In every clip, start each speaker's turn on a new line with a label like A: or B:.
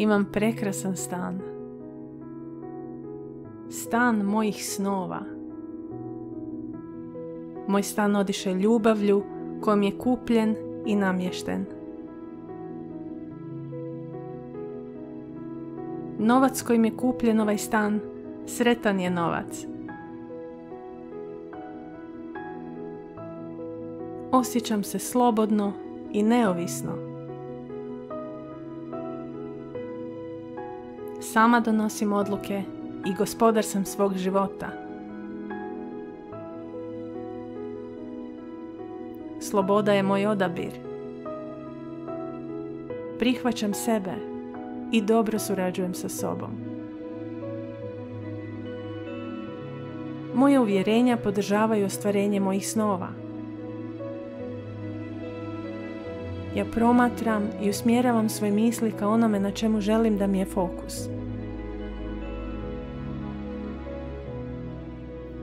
A: imam prekrasan stan. Stan mojih snova. Moj stan odiše ljubavlju kojom je kupljen i namješten. Novac kojim je kupljen ovaj stan, sretan je novac. Osjećam se slobodno i neovisno. Sama donosim odluke i gospodar sam svog života. Sloboda je moj odabir. Prihvaćam sebe i dobro surađujem sa sobom. Moje uvjerenja podržavaju ostvarenje mojih snova. Ja promatram i usmjeravam svoje misli ka onome na čemu želim da mi je fokus.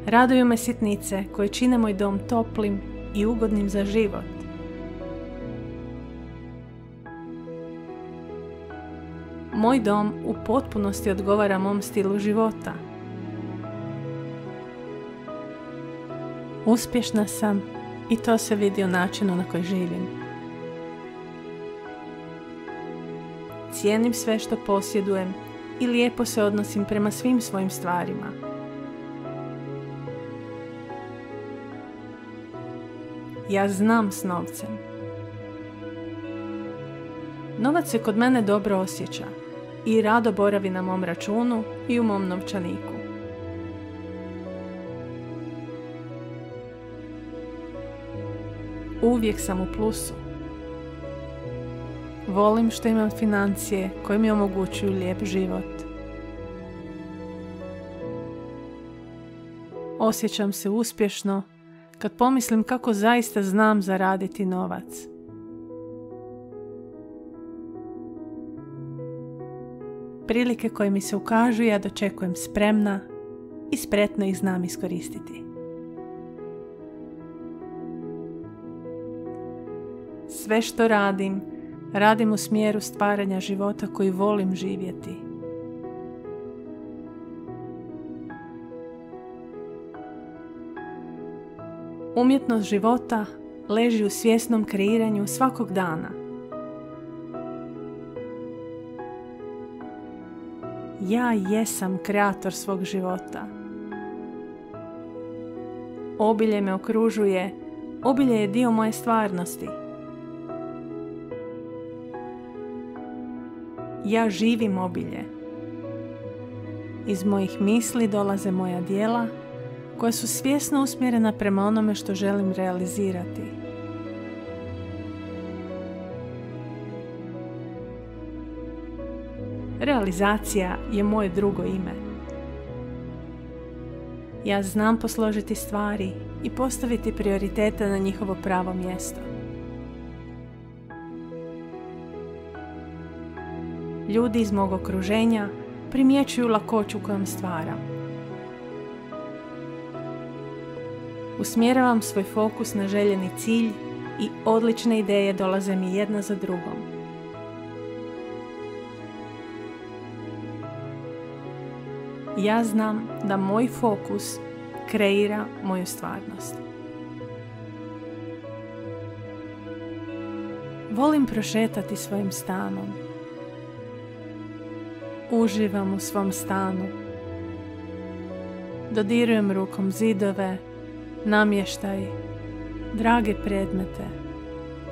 A: Raduju me sitnice koje čine moj dom toplim i ugodnim za život. Moj dom u potpunosti odgovara mom stilu života. Uspješna sam i to se vidi u načinu na koji živim. Cijenim sve što posjedujem i lijepo se odnosim prema svim svojim stvarima. Ja znam s novcem. Novac se kod mene dobro osjeća i rado boravi na mom računu i u mom novčaniku. Uvijek sam u plusu. Volim što imam financije koje mi omogućuju lijep život. Osjećam se uspješno kad pomislim kako zaista znam zaraditi novac. Prilike koje mi se ukažu ja dočekujem spremna i spretno ih znam iskoristiti. Sve što radim, radim u smjeru stvaranja života koji volim živjeti. Umjetnost života leži u svjesnom kreiranju svakog dana. Ja jesam kreator svog života. Obilje me okružuje, obilje je dio moje stvarnosti. Ja živim obilje. Iz mojih misli dolaze moja dijela koja su svjesno usmjerena prema onome što želim realizirati. Realizacija je moje drugo ime. Ja znam posložiti stvari i postaviti prioritete na njihovo pravo mjesto. Ljudi iz mog okruženja primjećuju lakoću kojom stvaram. Usmjeravam svoj fokus na željeni cilj i odlične ideje dolaze mi jedna za drugom. Ja znam da moj fokus kreira moju stvarnost. Volim prošetati svojim stanom. Uživam u svom stanu. Dodirujem rukom zidove, namještaj, drage predmete.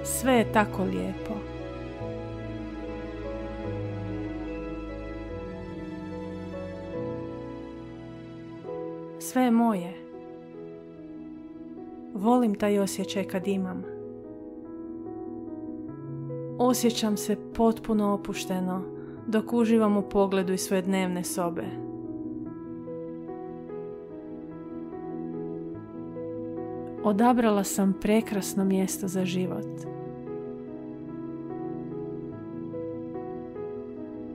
A: Sve je tako lijepo. Sve je moje. Volim taj osjećaj kad imam. Osjećam se potpuno opušteno dok uživam u pogledu iz svoje dnevne sobe. Odabrala sam prekrasno mjesto za život.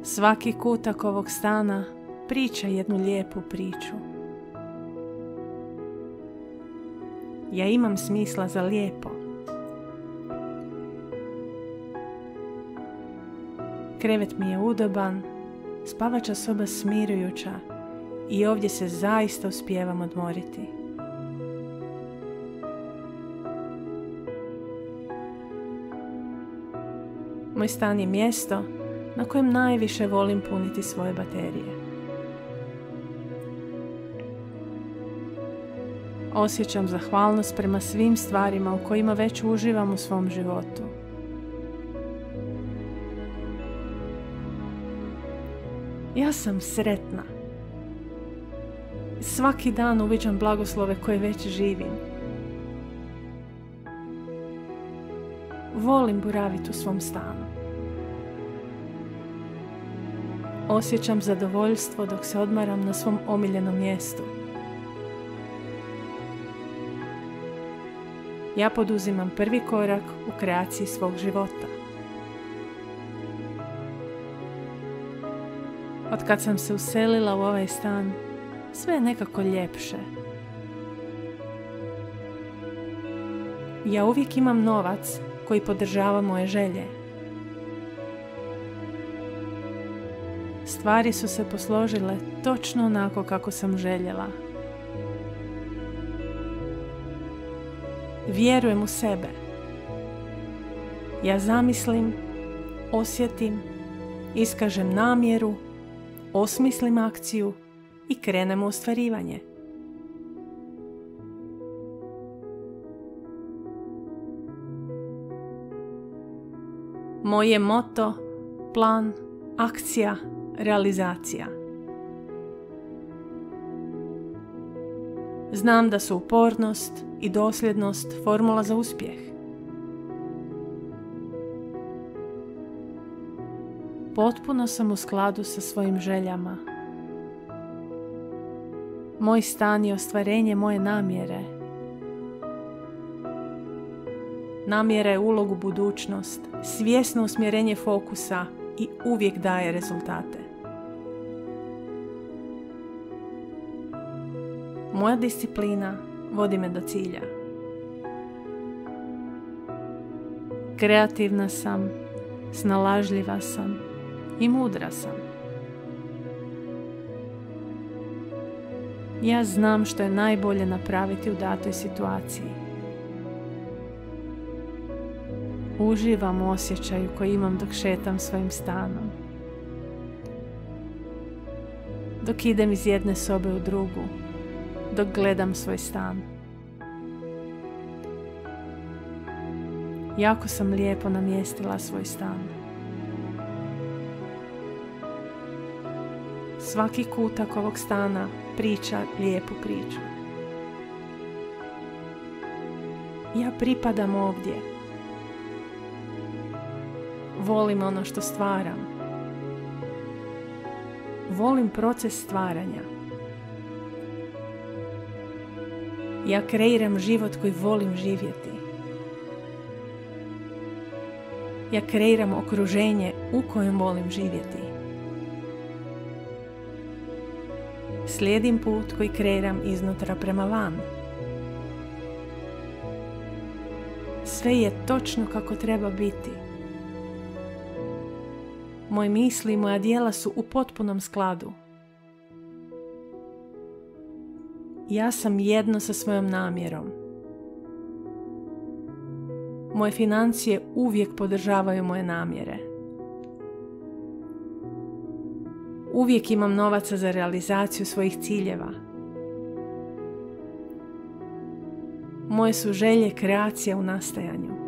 A: Svaki kutak ovog stana priča jednu lijepu priču. Ja imam smisla za lijepo. Krevet mi je udoban, spavača soba smirujuća i ovdje se zaista uspijevam odmoriti. Moj stan je mjesto na kojem najviše volim puniti svoje baterije. Osjećam zahvalnost prema svim stvarima u kojima već uživam u svom životu. Ja sam sretna. Svaki dan uviđam blagoslove koje već živim. Volim boraviti u svom stanu. Osjećam zadovoljstvo dok se odmaram na svom omiljenom mjestu. Ja poduzimam prvi korak u kreaciji svog života. Od kad sam se uselila u ovaj stan, sve je nekako ljepše. Ja uvijek imam novac koji podržava moje želje. Stvari su se posložile točno onako kako sam željela. Vjerujem u sebe. Ja zamislim, osjetim, iskažem namjeru, osmislim akciju i krenem u ostvarivanje. Moje moto, plan, akcija, realizacija. Znam da su upornost i dosljednost formula za uspjeh. Potpuno sam u skladu sa svojim željama. Moj stan je ostvarenje moje namjere. Namjera je ulogu budućnost, svjesno usmjerenje fokusa i uvijek daje rezultate. Moja disciplina vodi me do cilja. Kreativna sam, snalažljiva sam i mudra sam. Ja znam što je najbolje napraviti u datoj situaciji. Uživam u osjećaju koji imam dok šetam svojim stanom. Dok idem iz jedne sobe u drugu, dok gledam svoj stan. Jako sam lijepo namjestila svoj stan. Svaki kutak ovog stana priča lijepu priču. Ja pripadam ovdje. Volim ono što stvaram. Volim proces stvaranja. Ja kreiram život koji volim živjeti. Ja kreiram okruženje u kojem volim živjeti. Slijedim put koji kreiram iznutra prema van. Sve je točno kako treba biti. Moje misli i moja dijela su u potpunom skladu. Ja sam jedno sa svojom namjerom. Moje financije uvijek podržavaju moje namjere. Uvijek imam novaca za realizaciju svojih ciljeva. Moje su želje kreacija u nastajanju.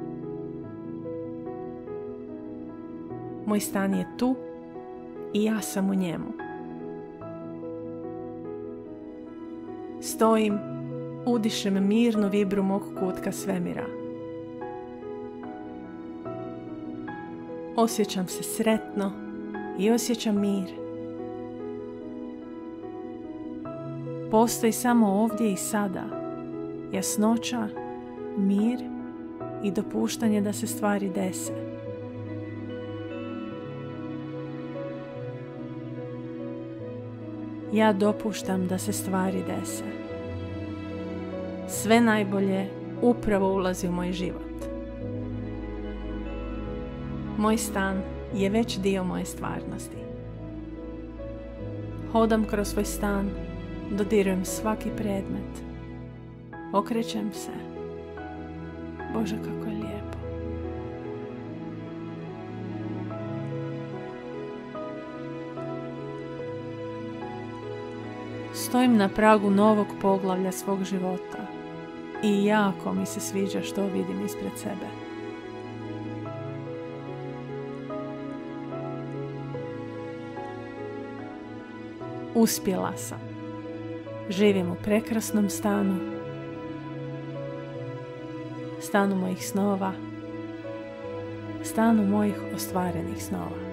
A: Moj stan je tu i ja sam u njemu. Stojim, udišem mirnu vibru mog kutka svemira. Osjećam se sretno i osjećam mir. Postoji samo ovdje i sada jasnoća, mir i dopuštanje da se stvari dese. Ja dopuštam da se stvari dese. Sve najbolje upravo ulazi u moj život. Moj stan je već dio moje stvarnosti. Hodam kroz svoj stan, dodirujem svaki predmet, okrećem se. Bože, kako je Stojim na pragu novog poglavlja svog života i jako mi se sviđa što vidim ispred sebe. Uspjela sam. Živim u prekrasnom stanu. Stanu mojih snova. Stanu mojih ostvarenih snova.